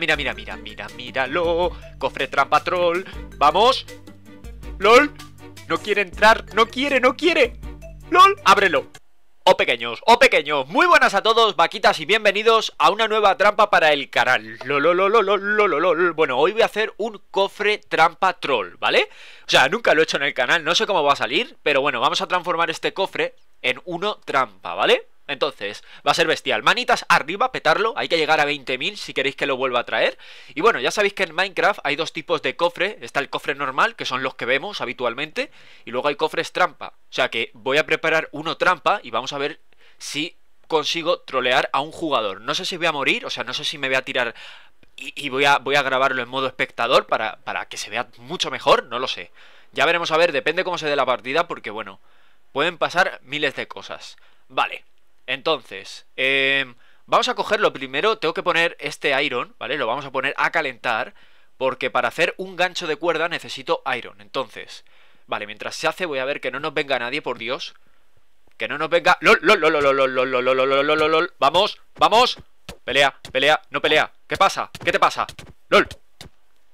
Mira, mira, mira, mira, míralo. Cofre trampa troll. Vamos. LOL. No quiere entrar. No quiere, no quiere. LOL. Ábrelo. O pequeños, o pequeños, muy buenas a todos, vaquitas y bienvenidos a una nueva trampa para el canal Lololololololol Bueno, hoy voy a hacer un cofre trampa troll, ¿vale? O sea, nunca lo he hecho en el canal, no sé cómo va a salir Pero bueno, vamos a transformar este cofre en uno trampa, ¿vale? Entonces, va a ser bestial. Manitas arriba, petarlo. Hay que llegar a 20.000 si queréis que lo vuelva a traer. Y bueno, ya sabéis que en Minecraft hay dos tipos de cofre. Está el cofre normal, que son los que vemos habitualmente. Y luego hay cofres trampa. O sea que voy a preparar uno trampa y vamos a ver si consigo trolear a un jugador. No sé si voy a morir, o sea, no sé si me voy a tirar y, voy, a, voy a grabarlo en modo espectador para, para que se vea mucho mejor. No lo sé. Ya veremos a ver, depende cómo se dé la partida, porque bueno, pueden pasar miles de cosas. Vale, entonces, eh, vamos a cogerlo primero. Tengo que poner este iron, ¿vale? Lo vamos a poner a calentar. Porque para hacer un gancho de cuerda necesito iron. Entonces, vale, mientras se hace voy a ver que no nos venga nadie, por Dios. Que no nos venga... ¡Lol, lol, lol, lol, lol, lol, lol, lol, lol, lol, ¡Vamos! ¡Vamos! Pelea, pelea, no pelea. ¿Qué pasa? ¿Qué te pasa? ¡Lol!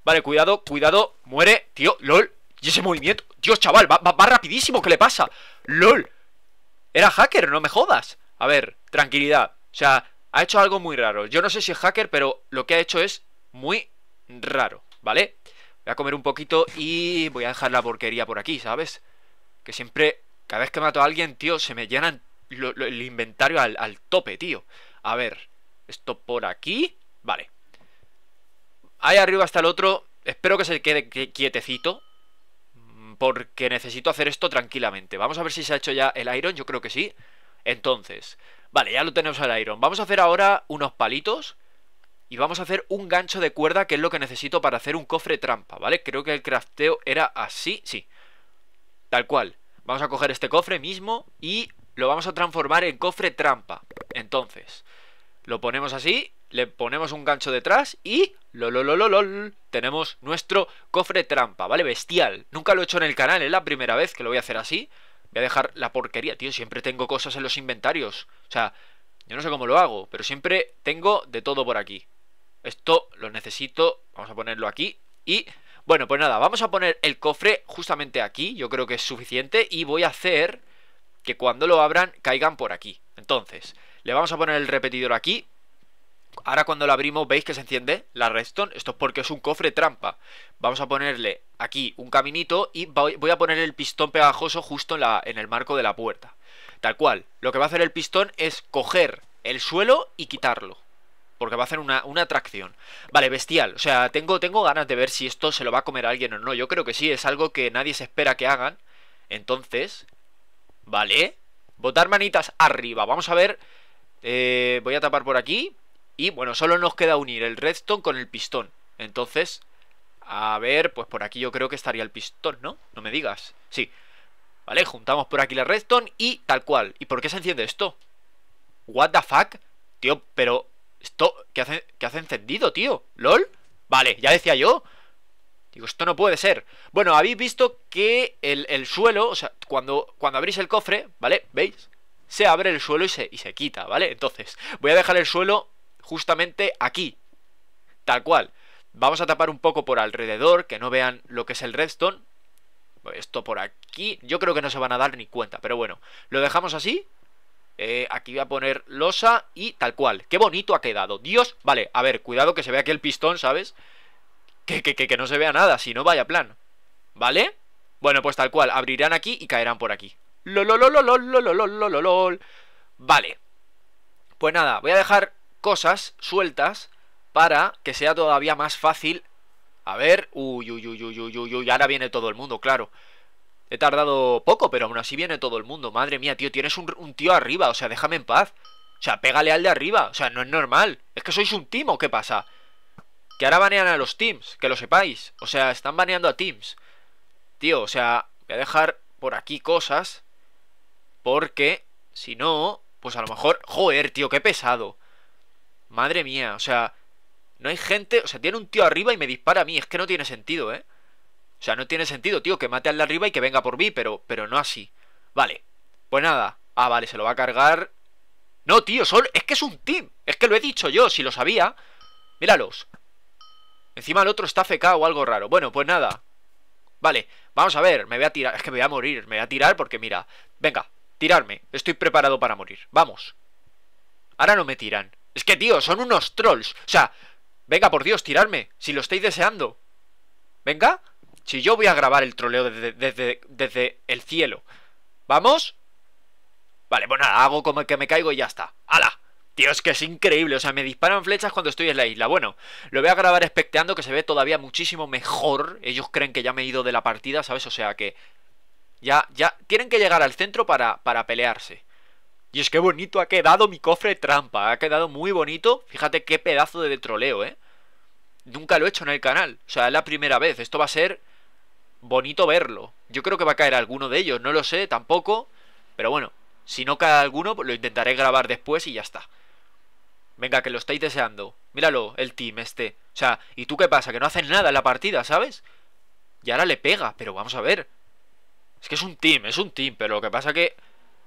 Vale, cuidado, cuidado. Muere, tío, lol. Y ese movimiento... Dios, chaval, va, va, va rapidísimo. ¿Qué le pasa? ¡Lol! Era hacker, no me jodas. A ver, tranquilidad. O sea, ha hecho algo muy raro. Yo no sé si es hacker, pero lo que ha hecho es muy raro, ¿vale? Voy a comer un poquito y voy a dejar la porquería por aquí, ¿sabes? Que siempre, cada vez que mato a alguien, tío, se me llenan el inventario al, al tope, tío. A ver, esto por aquí. Vale. Ahí arriba está el otro. Espero que se quede quietecito. Mm, porque necesito hacer esto tranquilamente. Vamos a ver si se ha hecho ya el iron. Yo creo que sí. Entonces, vale, ya lo tenemos al iron. Vamos a hacer ahora unos palitos. Y vamos a hacer un gancho de cuerda, que es lo que necesito para hacer un cofre trampa, ¿vale? Creo que el crafteo era así, sí. Tal cual. Vamos a coger este cofre mismo y lo vamos a transformar en cofre trampa. Entonces, lo ponemos así, le ponemos un gancho detrás y... Lololololol, tenemos nuestro cofre trampa, ¿vale? Bestial. Nunca lo he hecho en el canal, es la primera vez que lo voy a hacer así. Voy a dejar la porquería, tío. Siempre tengo cosas en los inventarios. O sea, yo no sé cómo lo hago, pero siempre tengo de todo por aquí. Esto lo necesito. Vamos a ponerlo aquí. Y, bueno, pues nada, vamos a poner el cofre justamente aquí. Yo creo que es suficiente. Y voy a hacer que cuando lo abran caigan por aquí. Entonces, le vamos a poner el repetidor aquí. Ahora cuando lo abrimos veis que se enciende la redstone. Esto es porque es un cofre trampa. Vamos a ponerle aquí un caminito y voy a poner el pistón pegajoso justo en, el marco de la puerta. Tal cual. Lo que va a hacer el pistón es coger el suelo y quitarlo. Porque va a hacer una, una, atracción. Vale, bestial. O sea, tengo, ganas de ver si esto se lo va a comer alguien o no. Yo creo que sí, es algo que nadie se espera que hagan. Entonces, vale. Botar manitas arriba. Vamos a ver. Eh, voy a tapar por aquí. Y bueno, solo nos queda unir el redstone con el pistón. Entonces, a ver, pues por aquí yo creo que estaría el pistón, ¿no? No me digas. Sí. Vale, juntamos por aquí la redstone y tal cual. ¿Y por qué se enciende esto? What the fuck? Tío, pero... ¿Esto qué hace, qué hace encendido, tío? ¿Lol? Vale, ya decía yo. Digo, esto no puede ser. Bueno, habéis visto que el, el, suelo, o sea, cuando, cuando abrís el cofre, ¿vale? ¿Veis? Se abre el suelo y se, y se quita, ¿vale? Entonces, voy a dejar el suelo justamente aquí. Tal cual. Vamos a tapar un poco por alrededor, que no vean lo que es el redstone. Esto por aquí, yo creo que no se van a dar ni cuenta, pero bueno, lo dejamos así. Eh, aquí voy a poner losa y tal cual. ¡Qué bonito ha quedado! ¡Dios! Vale, a ver, cuidado que se vea aquí el pistón, ¿sabes? Que, que, que, no se vea nada, si no vaya plan. ¿Vale? Bueno, pues tal cual, abrirán aquí y caerán por aquí. LOLOLOLOLOLOLOLOLOL Vale. Pues nada, voy a dejar cosas sueltas para que sea todavía más fácil. A ver, uy, uy, uy, uy, uy, uy, uy, ahora viene todo el mundo, claro. He tardado poco, pero aún así viene todo el mundo. Madre mía, tío, tienes un, un tío arriba, o sea, déjame en paz. O sea, pégale al de arriba, o sea, no es normal. ¿Es que sois un team o qué pasa? Que ahora banean a los teams, que lo sepáis. O sea, están baneando a teams. Tío, o sea, voy a dejar por aquí cosas. Porque, si no, pues a lo mejor... Joder, tío, qué pesado. Madre mía, o sea, no hay gente, o sea, tiene un tío arriba y me dispara a mí, es que no tiene sentido, ¿eh? O sea, no tiene sentido, tío, que mate al de arriba y que venga por mí, pero, pero no así. Vale, pues nada. Ah, vale, se lo va a cargar. No, tío, son, es que es un team. Es que lo he dicho yo, si lo sabía. Míralos. Encima el otro está FK o algo raro. Bueno, pues nada. Vale, vamos a ver, me voy a tirar. Es que me voy a morir, me voy a tirar porque mira. Venga, tirarme. Estoy preparado para morir. Vamos. Ahora no me tiran. Es que, tío, son unos trolls. O sea, venga, por Dios, tirarme. Si lo estáis deseando. Venga. Si yo voy a grabar el troleo desde, desde, el cielo. ¿Vamos? Vale, bueno, hago como que me caigo y ya está. ¡Hala! Tío, es que es increíble, o sea, me disparan flechas cuando estoy en la isla Bueno, lo voy a grabar especteando que se ve todavía muchísimo mejor Ellos creen que ya me he ido de la partida, ¿sabes? O sea que... Ya, ya, tienen que llegar al centro para, para pelearse Y es que bonito ha quedado mi cofre trampa Ha quedado muy bonito Fíjate qué pedazo de troleo, ¿eh? Nunca lo he hecho en el canal O sea, es la primera vez Esto va a ser bonito verlo Yo creo que va a caer alguno de ellos, no lo sé tampoco Pero bueno, si no cae alguno, lo intentaré grabar después y ya está Venga, que lo estáis deseando. Míralo, el team este. O sea, ¿y tú qué pasa? Que no hacen nada en la partida, ¿sabes? Y ahora le pega, pero vamos a ver. Es que es un team, es un team, pero lo que pasa que...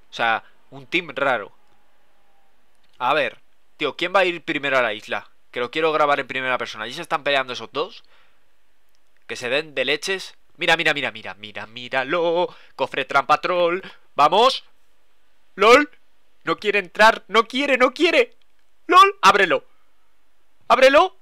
O sea, un team raro. A ver, tío, ¿quién va a ir primero a la isla? Que lo quiero grabar en primera persona. ¿Y se están peleando esos dos? Que se den de leches. Mira, mira, mira, mira, mira, míralo. Cofre trampa troll. ¡Vamos! ¡Lol! No quiere entrar, no quiere, no quiere. ¡Lol! ¡Ábrelo! ¡Ábrelo!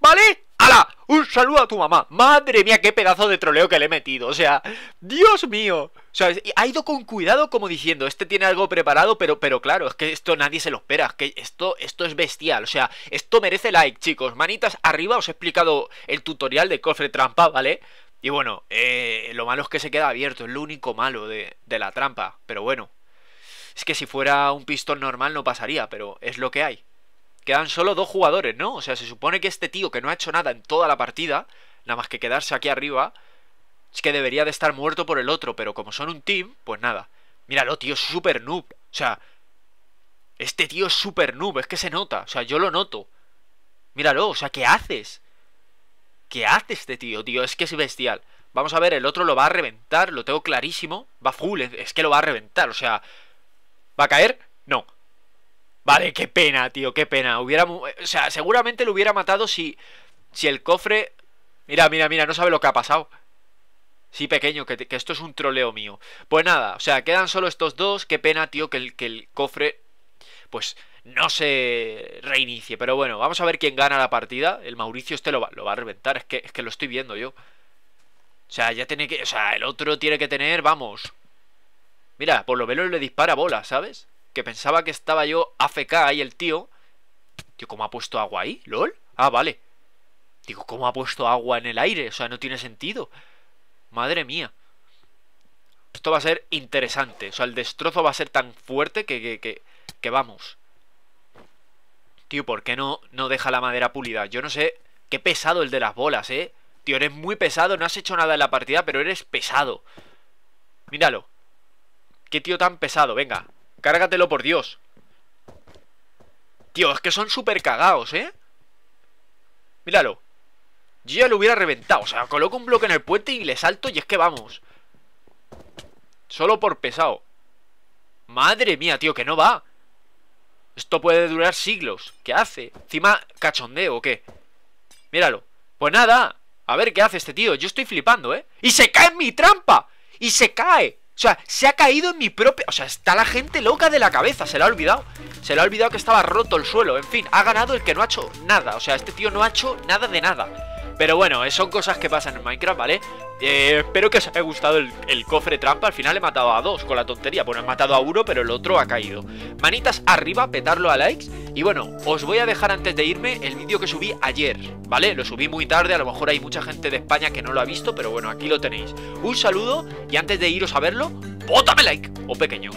¿Vale? ¡Hala! Un saludo a tu mamá. Madre mía, qué pedazo de troleo que le he metido. O sea, Dios mío. O sea, ha ido con cuidado como diciendo, este tiene algo preparado, pero, pero claro, es que esto nadie se lo espera. Es que esto, esto es bestial. O sea, esto merece like, chicos. Manitas arriba, os he explicado el tutorial de cofre trampa, ¿vale? Y bueno, eh, lo malo es que se queda abierto, es lo único malo de, de la trampa. Pero bueno, es que si fuera un pistón normal no pasaría, pero es lo que hay. Quedan solo dos jugadores, ¿no? O sea, se supone que este tío que no ha hecho nada en toda la partida, nada más que quedarse aquí arriba, es que debería de estar muerto por el otro, pero como son un team, pues nada. Míralo, tío, es súper noob. O sea, este tío es súper noob, es que se nota. O sea, yo lo noto. Míralo, o sea, ¿qué haces? ¿Qué hace este tío, tío? Es que es bestial. Vamos a ver, el otro lo va a reventar, lo tengo clarísimo. Va full, es que lo va a reventar, o sea... ¿Va a caer? No. Vale, qué pena, tío, qué pena. Hubiera, o sea, seguramente lo hubiera matado si, si el cofre... Mira, mira, mira, no sabe lo que ha pasado. Sí, pequeño, que, esto es un troleo mío. Pues nada, o sea, quedan solo estos dos. Qué pena, tío, que el, que el cofre, pues, no se reinicie. Pero bueno, vamos a ver quién gana la partida. El Mauricio este lo va, lo va a reventar. Es que, es que lo estoy viendo yo. O sea, ya tiene que... O sea, el otro tiene que tener, vamos... Mira, por lo menos le dispara bola, ¿sabes? que pensaba que estaba yo AFK ahí el tío. Tío, ¿cómo ha puesto agua ahí? ¿Lol? Ah, vale. Digo, ¿cómo ha puesto agua en el aire? O sea, no tiene sentido. Madre mía. Esto va a ser interesante. O sea, el destrozo va a ser tan fuerte que, que, que, vamos. Tío, ¿por qué no, no deja la madera pulida? Yo no sé qué pesado el de las bolas, ¿eh? Tío, eres muy pesado, no has hecho nada en la partida, pero eres pesado. Míralo. Qué tío tan pesado, venga. Cárgatelo, por Dios Tío, es que son súper cagados, ¿eh? Míralo Yo ya lo hubiera reventado O sea, coloco un bloque en el puente y le salto y es que vamos Solo por pesado Madre mía, tío, que no va Esto puede durar siglos ¿Qué hace? ¿Encima cachondeo o qué? Míralo Pues nada A ver qué hace este tío Yo estoy flipando, ¿eh? ¡Y se cae en mi trampa! ¡Y se cae! O sea, se ha caído en mi propia... O sea, está la gente loca de la cabeza, se le ha olvidado. Se le ha olvidado que estaba roto el suelo. En fin, ha ganado el que no ha hecho nada. O sea, este tío no ha hecho nada de nada. Pero bueno, son cosas que pasan en Minecraft, ¿vale? Eh, espero que os haya gustado el, cofre trampa. Al final he matado a dos con la tontería. Bueno, he matado a uno, pero el otro ha caído. Manitas arriba, petarlo a likes. Y bueno, os voy a dejar antes de irme el vídeo que subí ayer, ¿vale? Lo subí muy tarde, a lo mejor hay mucha gente de España que no lo ha visto, pero bueno, aquí lo tenéis. Un saludo y antes de iros a verlo, ¡bótame like! O pequeños.